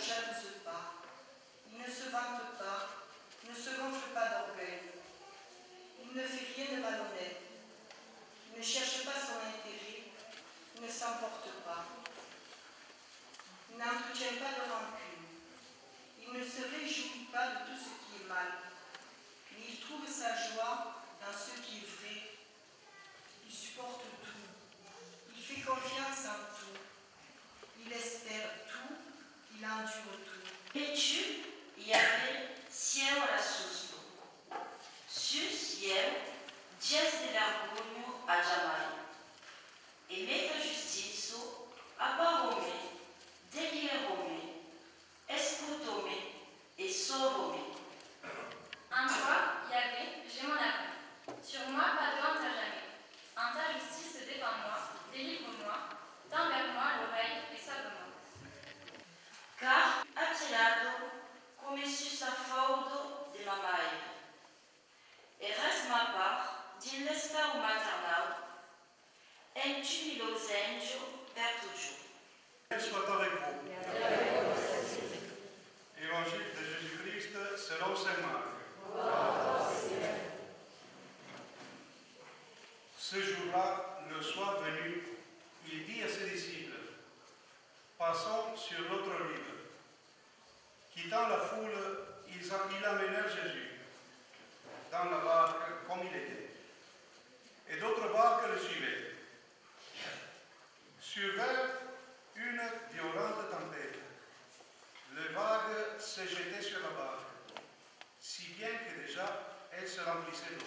jalouse pas. Il ne se vante pas, ne se gonfle pas d'orgueil. Il ne fait rien de malhonnête. Il ne cherche pas son intérêt. Il ne s'emporte pas. Il n'entretient pas de rancune. Il ne se réjouit pas de tout ce qui est mal. Mais il trouve sa joie dans ce qui est vrai. Il supporte tout. Il fait confiance en tout. Il espère tout. Il endure tout. Pechu Yahvé cielo la susto. Sus iem dies de l'orgulho a jamais. Et meta justiço aparome, delirome, escutome et sauvome. En toi, Yahvé, j'ai mon appui. Sur moi, pas de honte à jamais. En ta justice, défends-moi, délivre-moi, tends vers moi l'oreille et sauve-moi. Car attirado come sus a faudo de mamãe. Et reste ma part, d'inlestau maternal, en tu losenjo per toujours? soit avec vous. Évangile de Jésus-Christ selon saint Marc. Ce jour-là, le soir venu, il dit à ses disciples, Passons sur l'autre rive. Quittant la foule, ils, ils amenèrent Jésus dans la barque comme il était. Et d'autres barques le suivaient. Survint une violente tempête. Les vagues se jetaient sur la barque, si bien que déjà elle se remplissait d'eau.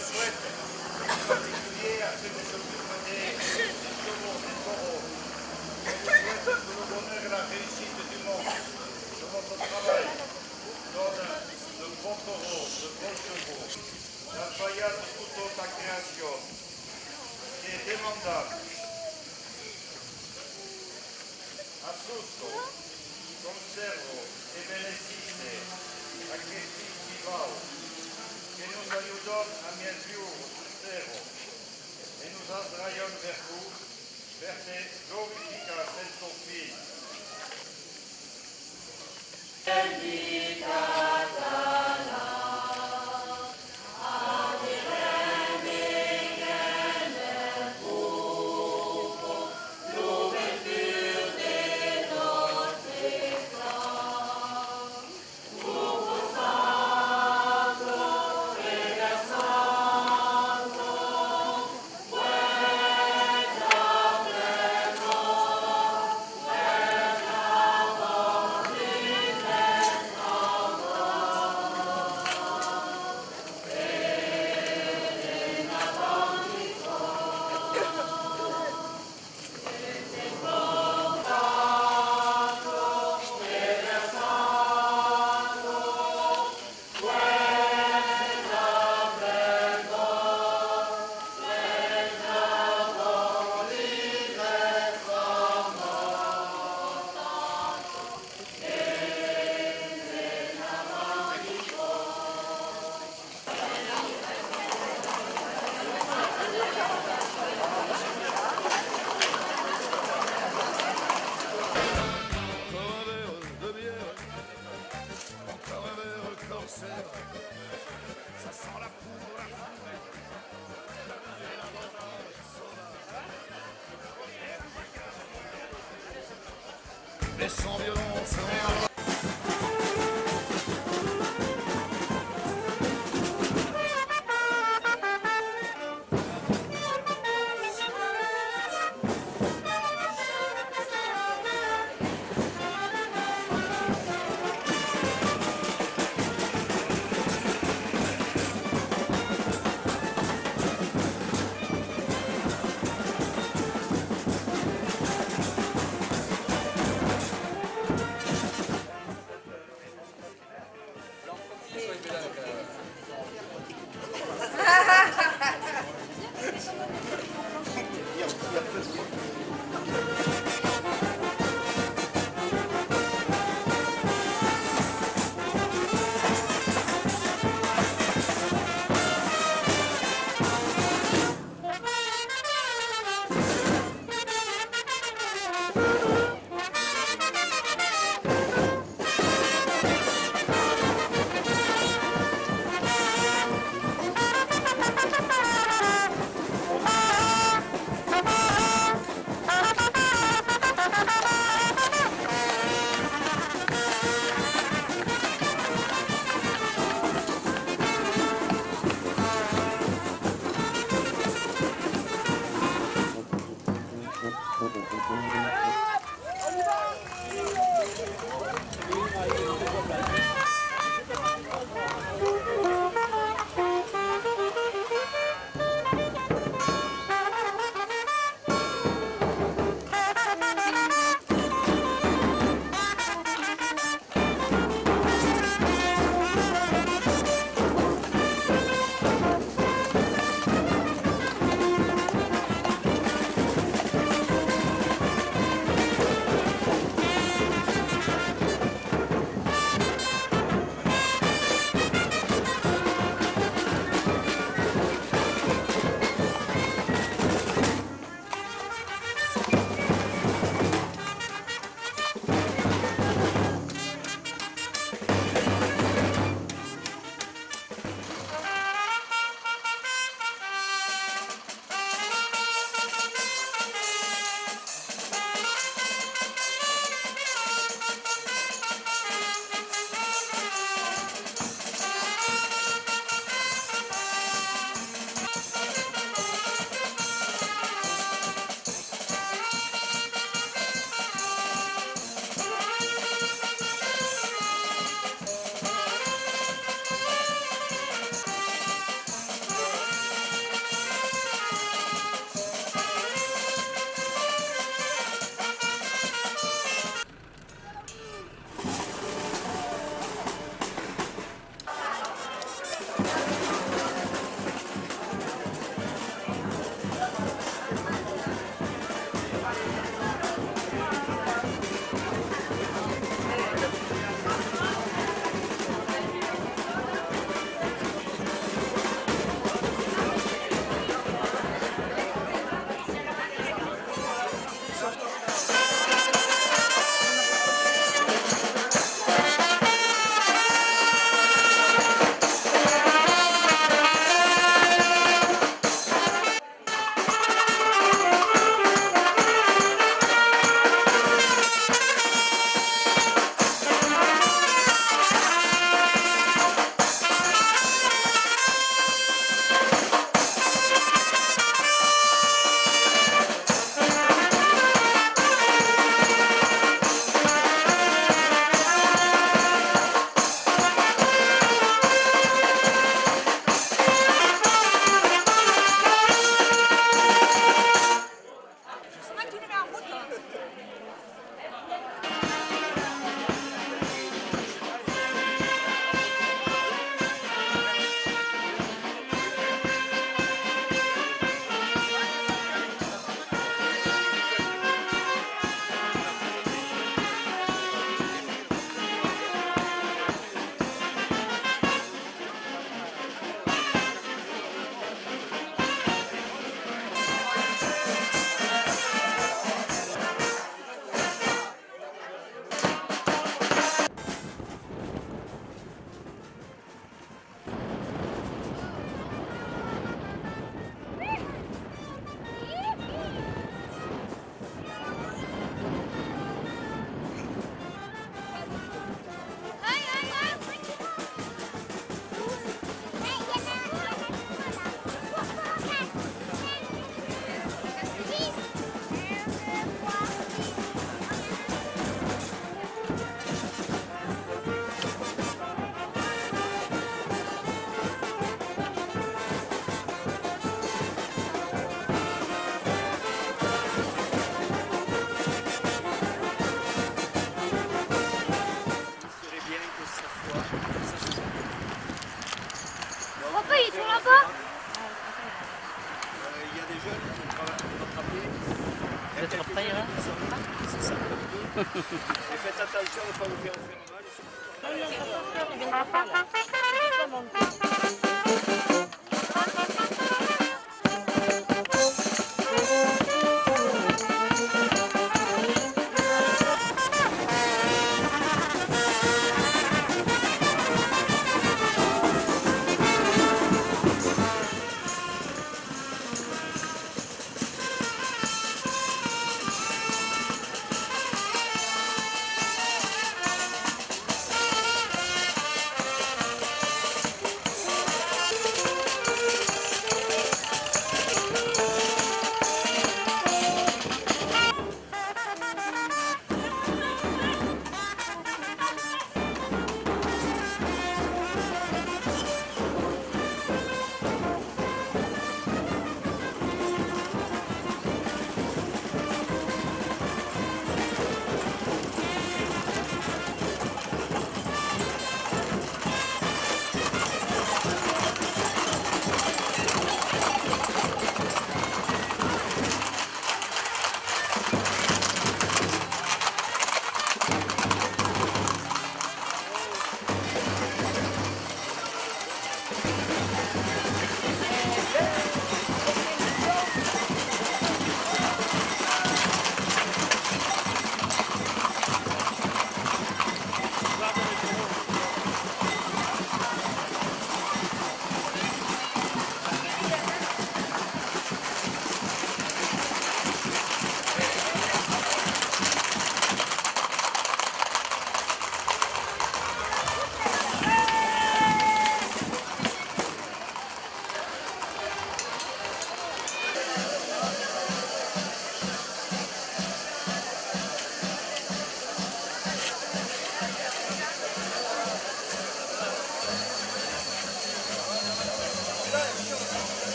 suerte.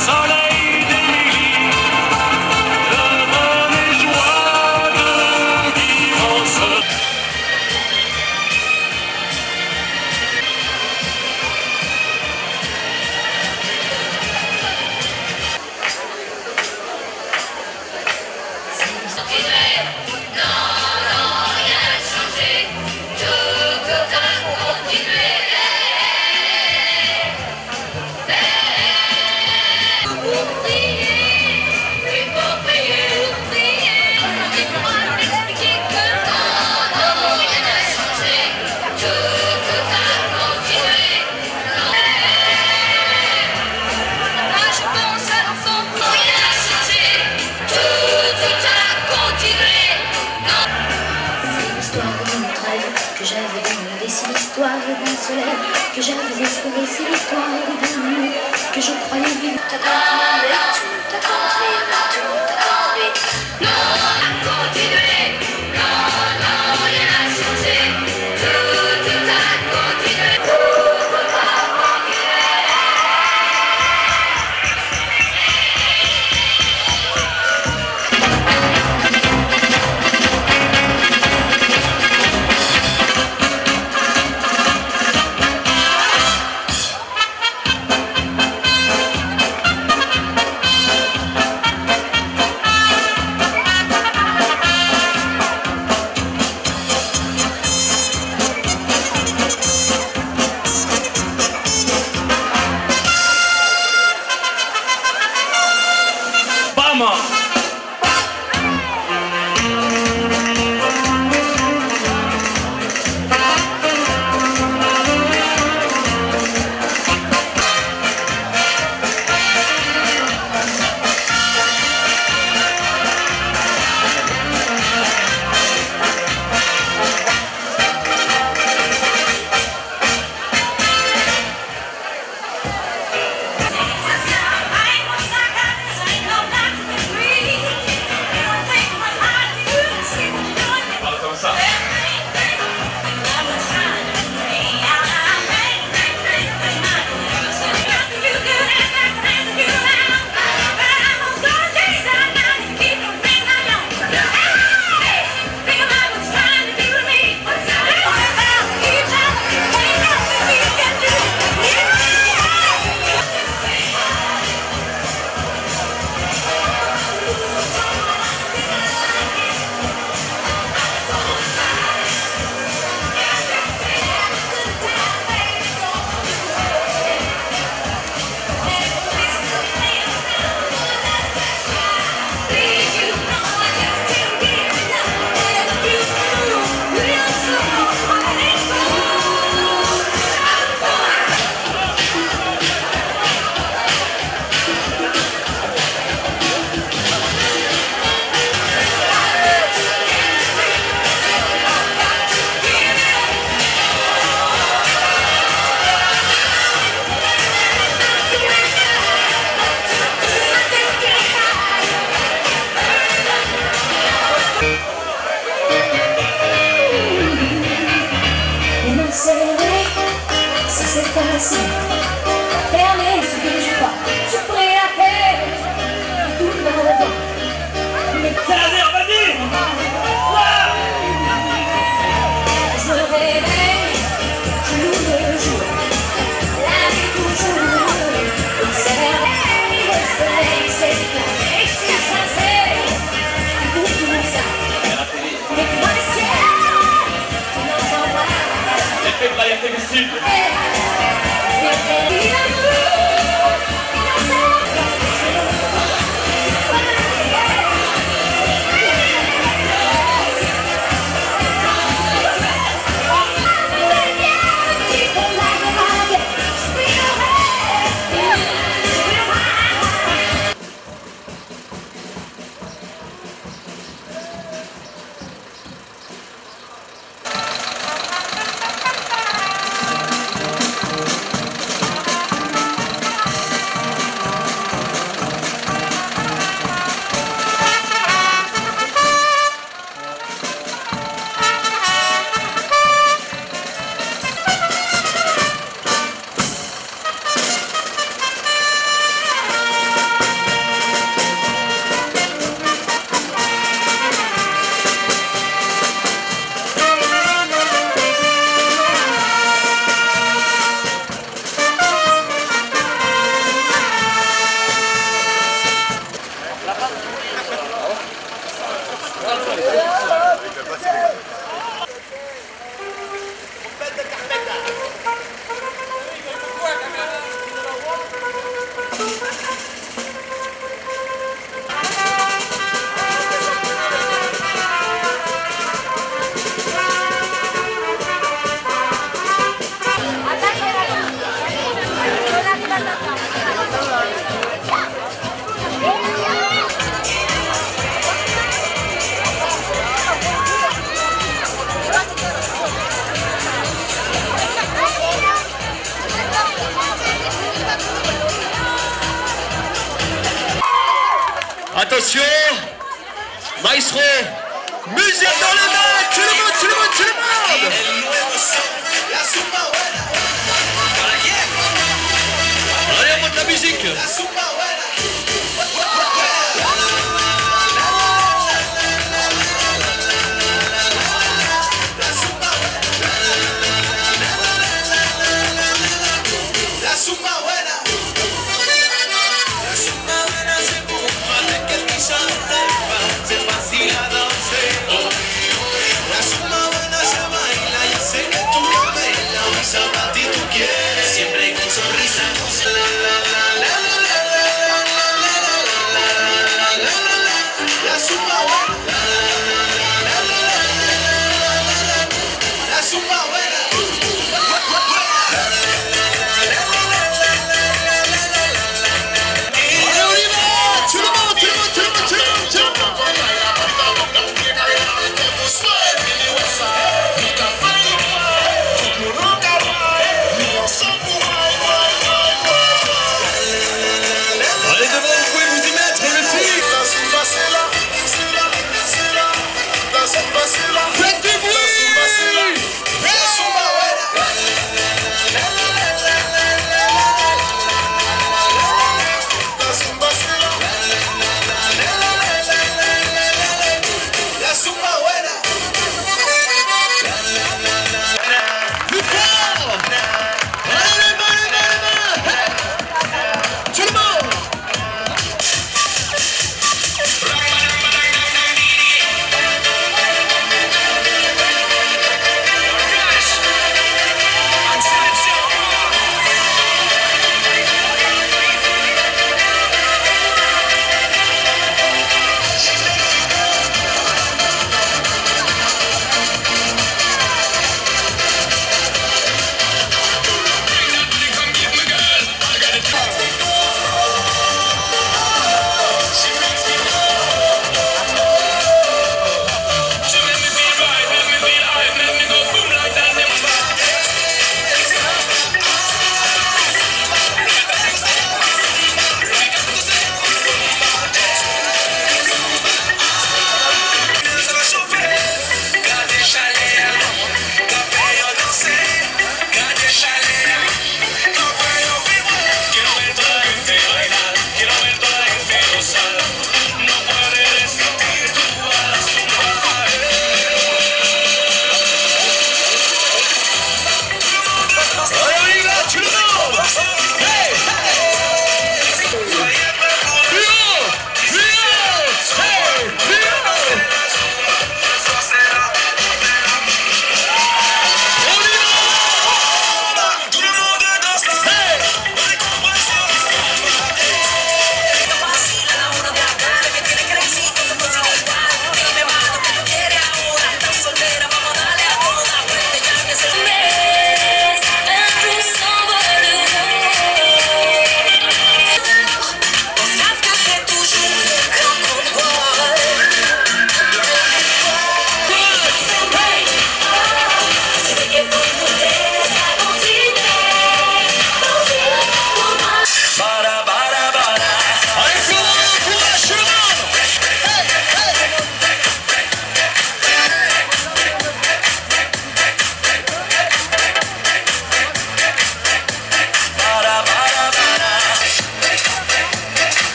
Soleil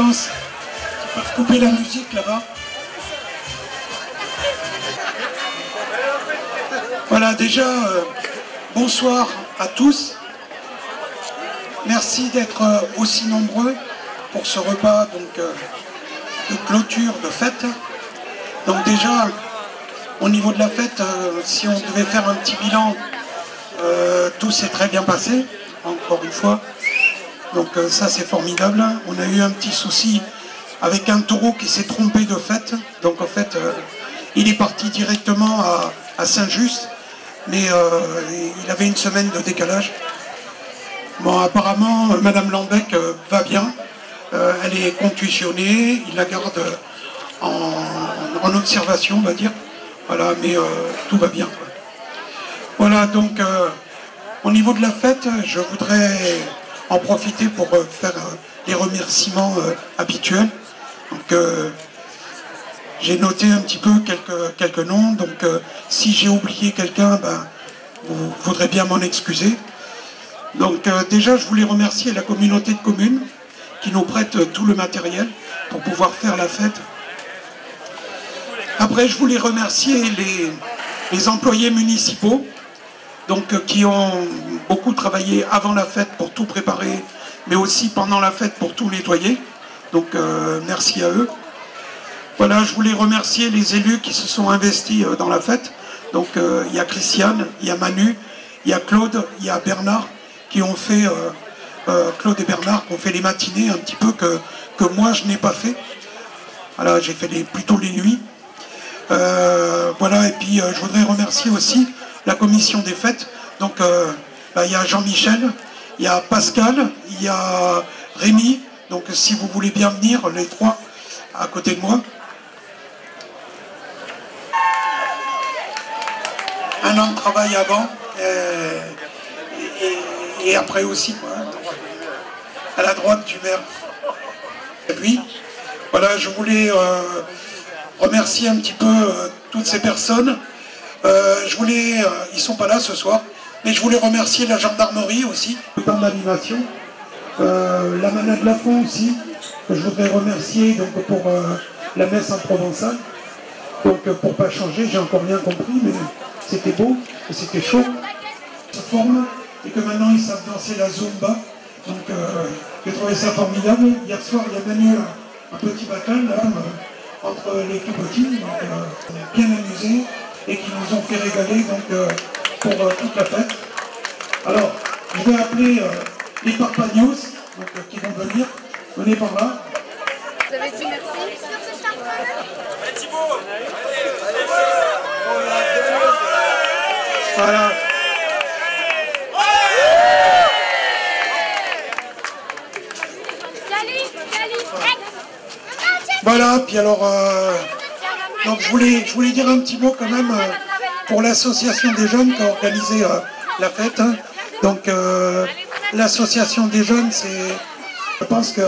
l'assistance qui peuvent couper la musique là-bas. Voilà, déjà, euh, bonsoir à tous. Merci d'être euh, aussi nombreux pour ce repas donc, euh, de clôture, de fête. Donc déjà, au niveau de la fête, si on devait faire un petit bilan, tout s'est très bien passé, encore une fois. Donc euh, ça c'est formidable. On a eu un petit souci avec un taureau qui s'est trompé de fête. Donc en fait, euh, il est parti directement à, Saint-Just, mais euh, il avait une semaine de décalage. Bon, apparemment, euh, Madame Lambec va bien. Elle est contusionnée. Il la garde en, observation, on va dire. Voilà, mais tout va bien. Voilà, donc Au niveau de la fête, je voudrais en profiter pour euh, faire euh, les remerciements euh, habituels. Donc, j'ai noté un petit peu quelques, quelques noms, donc si j'ai oublié quelqu'un, ben, vous voudrez bien m'en excuser. Donc déjà, je voulais remercier la communauté de communes qui nous prête tout le matériel pour pouvoir faire la fête. Après, je voulais remercier les, les employés municipaux donc, qui ont beaucoup travaillé avant la fête pour tout préparer, mais aussi pendant la fête pour tout nettoyer. Donc euh, merci à eux. Voilà, je voulais remercier les élus qui se sont investis euh, dans la fête. Donc il y a Christiane, il y a Manu, il y a Claude, il y a Bernard qui ont fait, Claude et Bernard qui ont fait les matinées un petit peu que, que moi je n'ai pas fait. Voilà, j'ai fait plutôt les nuits. voilà, et puis je voudrais remercier aussi la commission des fêtes. Donc euh, il y a Jean-Michel, il y a Pascal, il y a Rémi. Donc si vous voulez bien venir, les trois à côté de moi. Un an de travail avant euh, et, après aussi, hein, à la droite du maire. Et voilà, je voulais euh, remercier un petit peu toutes ces personnes euh, je voulais, euh, ils sont pas là ce soir, mais je voulais remercier la gendarmerie aussi, le temps d'animation, euh, la manade Lafont aussi, que je voudrais remercier donc, pour la messe en provençal. Donc pour pas changer, j'ai encore rien compris, mais c'était beau c'était chaud. Ça forme et que maintenant ils savent danser la zumba. Donc j'ai trouvé ça formidable. Hier soir, il y a même eu un, petit bataille là, entre les tout petits, donc bien amusé et qui nous ont fait régaler euh, pour euh, toute la fête. Alors, je vais appeler euh, les Parpagnos qui vont venir. Venez par là. Vous avez dit merci Voilà. Voilà, puis alors, donc je voulais, je voulais dire un petit mot quand même euh, pour l'association des jeunes qui a organisé euh, la fête. Hein. Donc euh, l'association des jeunes, c'est, je pense que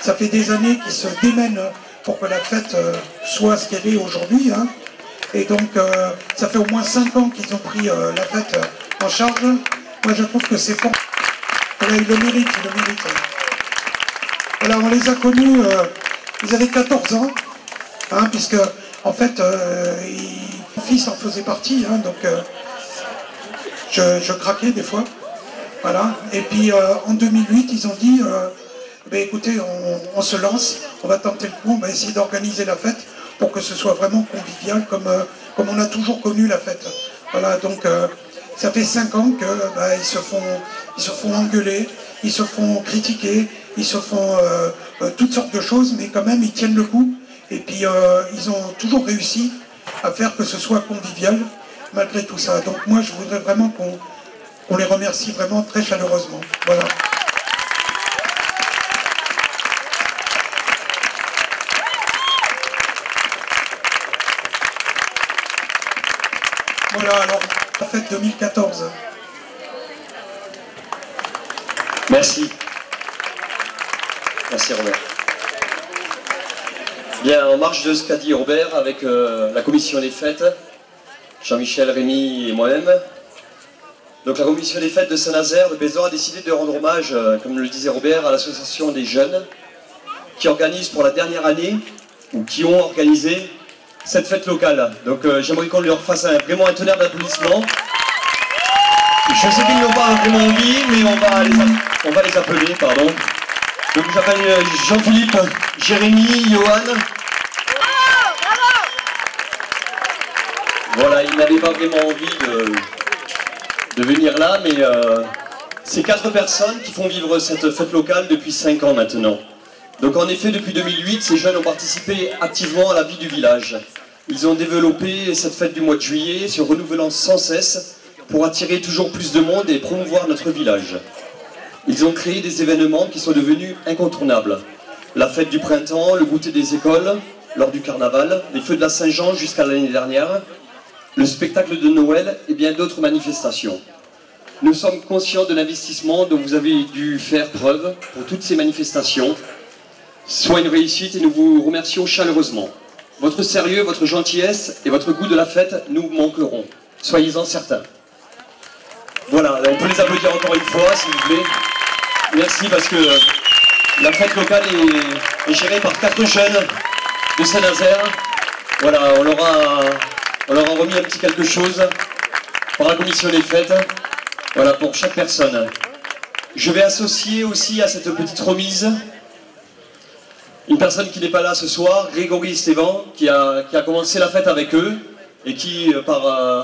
ça fait des années qu'ils se démènent pour que la fête soit ce qu'elle est aujourd'hui. Hein. Et donc ça fait au moins cinq ans qu'ils ont pris la fête en charge. Moi je trouve que c'est fort. Voilà, ils le méritent, ils le méritent. Voilà, on les a connus, ils avaient 14 ans, hein, puisque en fait, euh, mon fils en faisait partie, hein, donc euh, je, craquais des fois. Voilà. Et puis euh, en 2008, ils ont dit ben, écoutez, on, se lance, on va tenter le coup, on va essayer d'organiser la fête pour que ce soit vraiment convivial comme, on a toujours connu la fête. Voilà, donc ça fait cinq ans qu'ils ben, se, font, ils se font engueuler, ils se font critiquer, ils se font toutes sortes de choses, mais quand même ils tiennent le coup et puis ils ont toujours réussi à faire que ce soit convivial malgré tout ça. Donc moi je voudrais vraiment qu'on les remercie vraiment très chaleureusement. Voilà. Voilà, alors la fête 2014. Merci. Merci Robert. Bien, en marche de ce qu'a dit Robert avec euh, la commission des fêtes, Jean-Michel, Rémy et moi-même. Donc la commission des fêtes de Saint-Nazaire de Bézor a décidé de rendre hommage, euh, comme le disait Robert, à l'association des jeunes qui organise pour la dernière année, ou qui ont organisé cette fête locale. Donc euh, j'aimerais qu'on leur fasse vraiment un tonnerre d'applaudissements. Je sais qu'ils n'ont pas vraiment envie, mais on va les appeler, pardon. Donc j'appelle Jean-Philippe, Jérémy, Johan. Voilà, ils n'avaient pas vraiment envie de, venir là, mais euh, c'est quatre personnes qui font vivre cette fête locale depuis cinq ans maintenant. Donc en effet, depuis 2008, ces jeunes ont participé activement à la vie du village. Ils ont développé cette fête du mois de juillet, se renouvelant sans cesse pour attirer toujours plus de monde et promouvoir notre village. Ils ont créé des événements qui sont devenus incontournables. La fête du printemps, le goûter des écoles, lors du carnaval, les feux de la Saint-Jean jusqu'à l'année dernière, le spectacle de Noël et bien d'autres manifestations. Nous sommes conscients de l'investissement dont vous avez dû faire preuve pour toutes ces manifestations. Soit une réussite et nous vous remercions chaleureusement. Votre sérieux, votre gentillesse et votre goût de la fête nous manqueront. Soyez-en certains. Voilà, on peut les applaudir encore une fois, s'il vous plaît. Merci parce que la fête locale est, gérée par quatre jeunes de Saint-Nazaire. Voilà, on leur, a, remis un petit quelque chose par la commission des fêtes. Voilà, pour chaque personne. Je vais associer aussi à cette petite remise une personne qui n'est pas là ce soir, Grégory a, qui a commencé la fête avec eux et qui, euh, par... euh,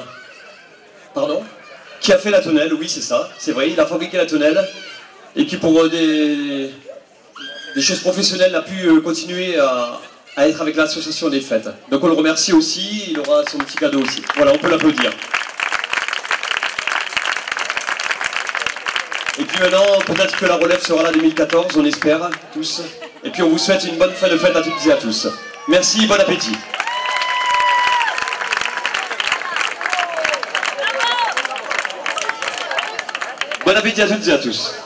pardon? Qui a fait la tonnelle, oui c'est ça, c'est vrai, il a fabriqué la tonnelle et qui pour euh, des, choses professionnelles a pu euh, continuer à, à être avec l'association des fêtes. Donc on le remercie aussi, il aura son petit cadeau aussi. Voilà, on peut l'applaudir. Et puis maintenant, peut-être que la relève sera là 2014, on espère, tous. Et puis on vous souhaite une bonne fin de fête à toutes et à tous. Merci, bon appétit. Bon appétit à toutes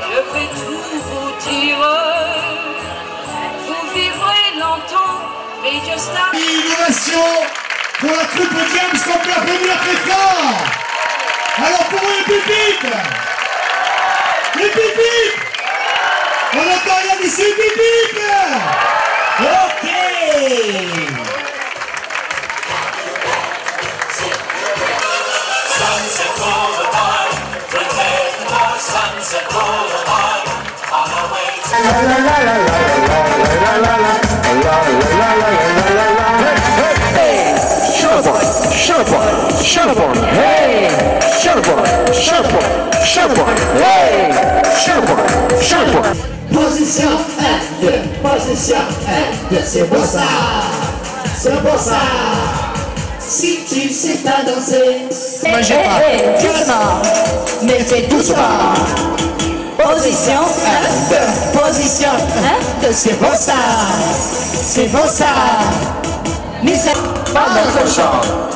Je vais tout vous dire. Vous vivrez longtemps, mais just a... Innovation pour la troupe James qu'on peut applaudir très fort. Alors pour les pipites Les pipites On entend rien d'ici, pipites Ok Position 1, position 1, c'est beau ça C'est beau ça Si tu sais pas danser j'ai pas. doucement, mais c'est doucement. Position. 1, 2, position. 1, 2, c'est bon ça, c'est bon ça. Miss, pas de cochon.